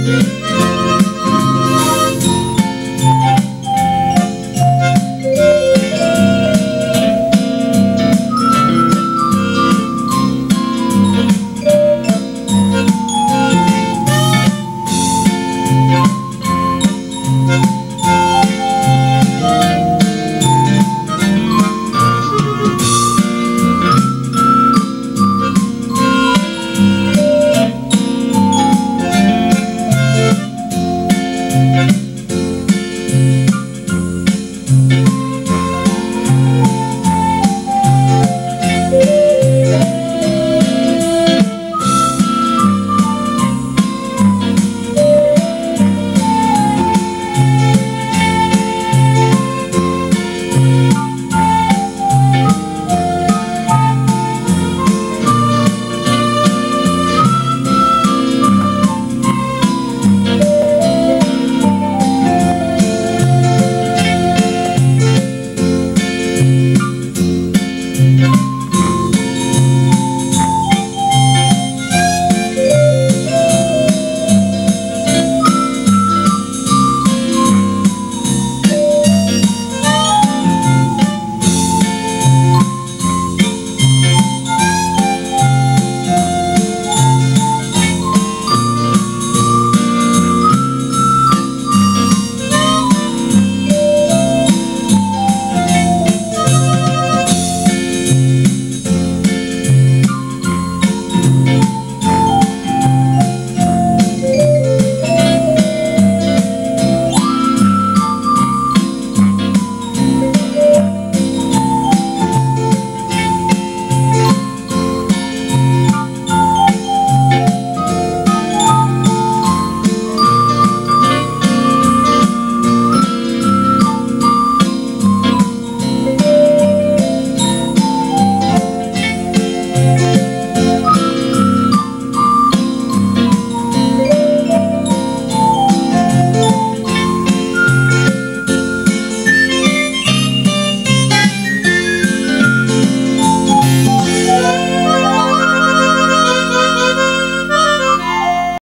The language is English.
Música